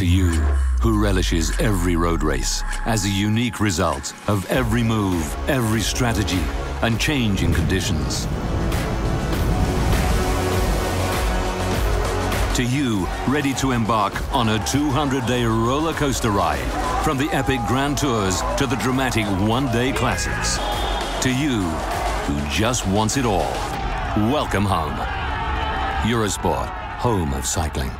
To you, who relishes every road race as a unique result of every move, every strategy, and change in conditions. To you, ready to embark on a 200-day roller coaster ride, from the epic Grand Tours to the dramatic one-day classics. To you, who just wants it all, welcome home. Eurosport, home of cycling.